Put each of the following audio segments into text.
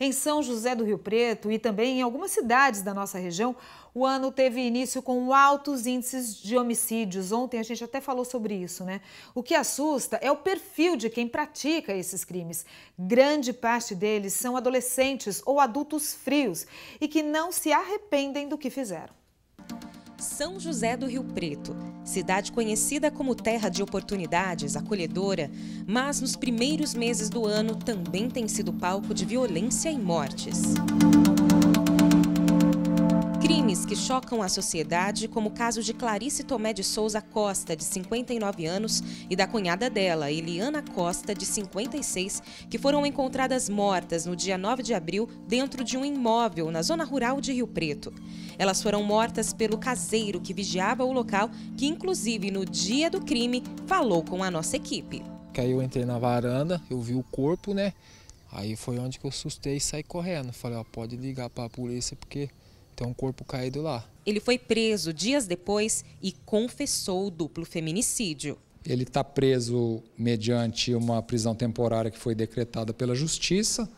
Em São José do Rio Preto e também em algumas cidades da nossa região, o ano teve início com altos índices de homicídios. Ontem a gente até falou sobre isso, né? O que assusta é o perfil de quem pratica esses crimes. Grande parte deles são adolescentes ou adultos frios e que não se arrependem do que fizeram. São José do Rio Preto, cidade conhecida como terra de oportunidades, acolhedora, mas nos primeiros meses do ano também tem sido palco de violência e mortes. Crimes que chocam a sociedade, como o caso de Clarice Tomé de Souza Costa, de 59 anos, e da cunhada dela, Eliana Costa, de 56, que foram encontradas mortas no dia 9 de abril dentro de um imóvel na zona rural de Rio Preto. Elas foram mortas pelo caseiro que vigiava o local, que inclusive no dia do crime falou com a nossa equipe. Aí eu entrei na varanda, eu vi o corpo, né? Aí foi onde que eu assustei e saí correndo. Falei, ó, pode ligar para a polícia porque tem um corpo caído lá. Ele foi preso dias depois e confessou o duplo feminicídio. Ele está preso mediante uma prisão temporária que foi decretada pela Justiça.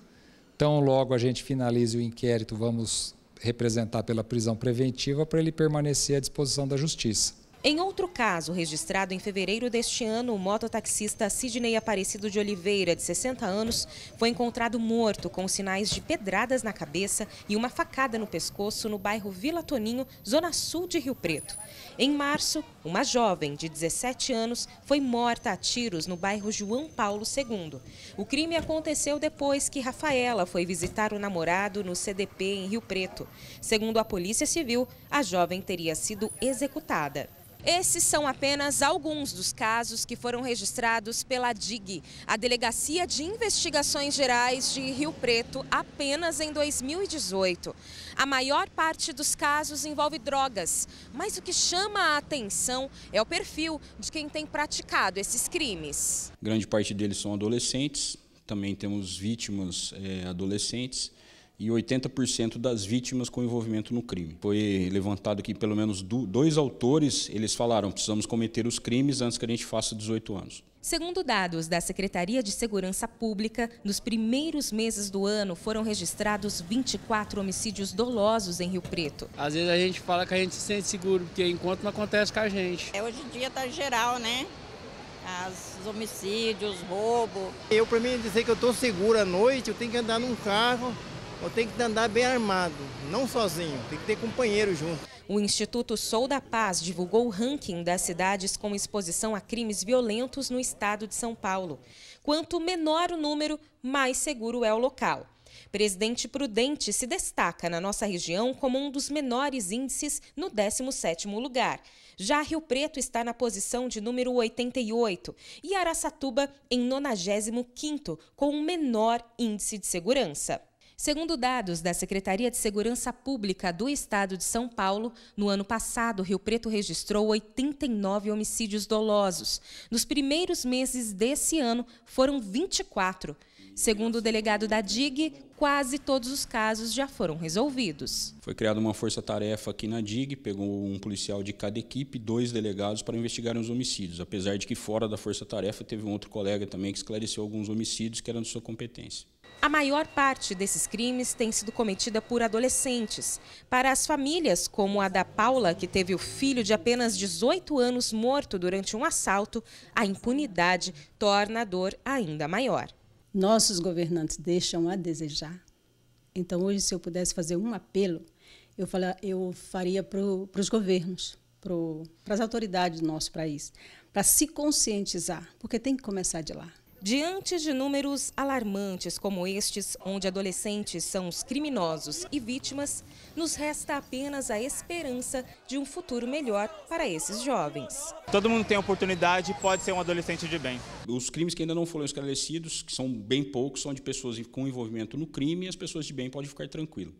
Então, logo a gente finalize o inquérito, vamos representar pela prisão preventiva para ele permanecer à disposição da Justiça. Em outro caso, registrado em fevereiro deste ano, o mototaxista Sidney Aparecido de Oliveira, de 60 anos, foi encontrado morto com sinais de pedradas na cabeça e uma facada no pescoço no bairro Vila Toninho, zona sul de Rio Preto. Em março, uma jovem de 17 anos foi morta a tiros no bairro João Paulo II. O crime aconteceu depois que Rafaela foi visitar o namorado no CDP em Rio Preto. Segundo a Polícia Civil, a jovem teria sido executada. Esses são apenas alguns dos casos que foram registrados pela DIG, a Delegacia de Investigações Gerais de Rio Preto, apenas em 2018. A maior parte dos casos envolve drogas, mas o que chama a atenção é o perfil de quem tem praticado esses crimes. Grande parte deles são adolescentes, também temos vítimas é, adolescentes e 80% das vítimas com envolvimento no crime. Foi levantado que pelo menos dois autores, eles falaram, precisamos cometer os crimes antes que a gente faça 18 anos. Segundo dados da Secretaria de Segurança Pública, nos primeiros meses do ano foram registrados 24 homicídios dolosos em Rio Preto. Às vezes a gente fala que a gente se sente seguro, porque enquanto não acontece com a gente. É, hoje em dia está geral, né? Os homicídios, roubo. Eu, para mim, dizer que eu estou seguro à noite, eu tenho que andar num carro ou tem que andar bem armado, não sozinho, tem que ter companheiro junto. O Instituto Sou da Paz divulgou o ranking das cidades com exposição a crimes violentos no estado de São Paulo. Quanto menor o número, mais seguro é o local. Presidente Prudente se destaca na nossa região como um dos menores índices no 17º lugar. Já Rio Preto está na posição de número 88 e Araçatuba em 95º, com o menor índice de segurança. Segundo dados da Secretaria de Segurança Pública do Estado de São Paulo, no ano passado, Rio Preto registrou 89 homicídios dolosos. Nos primeiros meses desse ano, foram 24. Segundo o delegado da DIG, quase todos os casos já foram resolvidos. Foi criada uma força-tarefa aqui na DIG, pegou um policial de cada equipe, dois delegados para investigar os homicídios, apesar de que fora da força-tarefa teve um outro colega também que esclareceu alguns homicídios que eram de sua competência. A maior parte desses crimes tem sido cometida por adolescentes. Para as famílias, como a da Paula, que teve o filho de apenas 18 anos morto durante um assalto, a impunidade torna a dor ainda maior. Nossos governantes deixam a desejar. Então, hoje, se eu pudesse fazer um apelo, eu, falar, eu faria para os governos, para as autoridades do nosso país, para se conscientizar, porque tem que começar de lá. Diante de números alarmantes como estes, onde adolescentes são os criminosos e vítimas, nos resta apenas a esperança de um futuro melhor para esses jovens. Todo mundo tem oportunidade, pode ser um adolescente de bem. Os crimes que ainda não foram esclarecidos, que são bem poucos, são de pessoas com envolvimento no crime e as pessoas de bem podem ficar tranquilas.